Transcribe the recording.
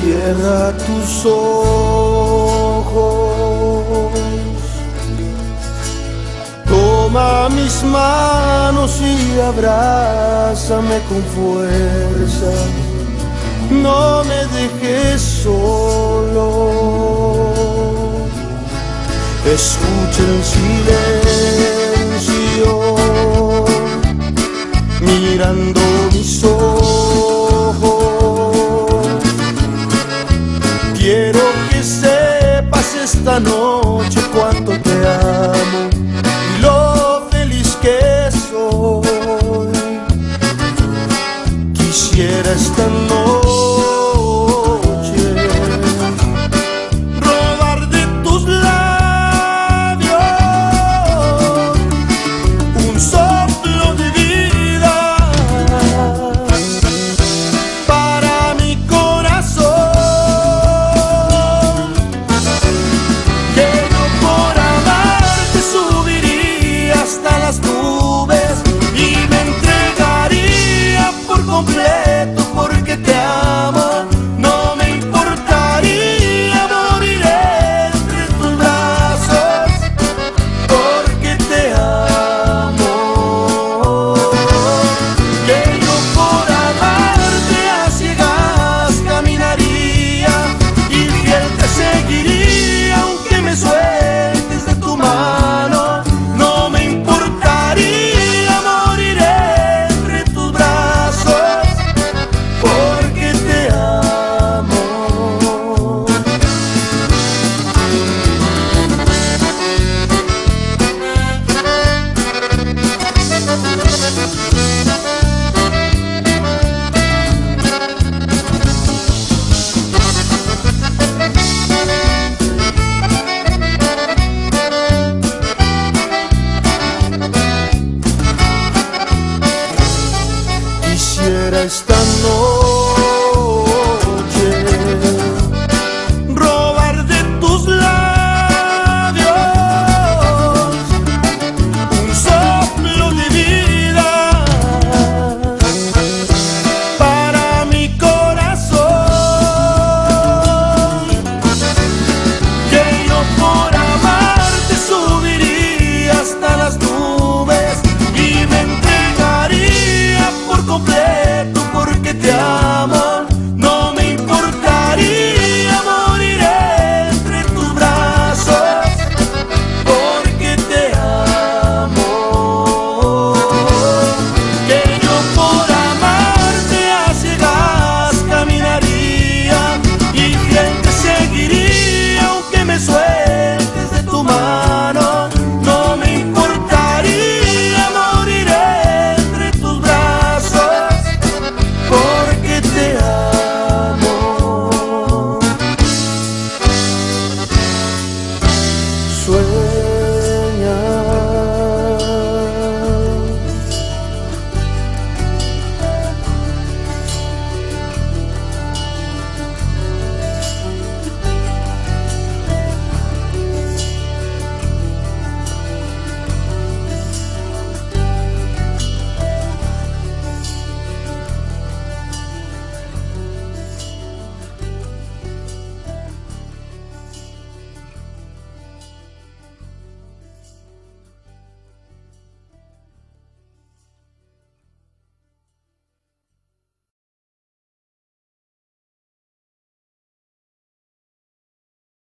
Cierra tus ojos, toma mis manos y abrázame con fuerza. No me dejes solo, escucha el silencio. esta noche cuánto te amo y lo feliz que soy. Quisiera esta noche secreto. será. que te amo.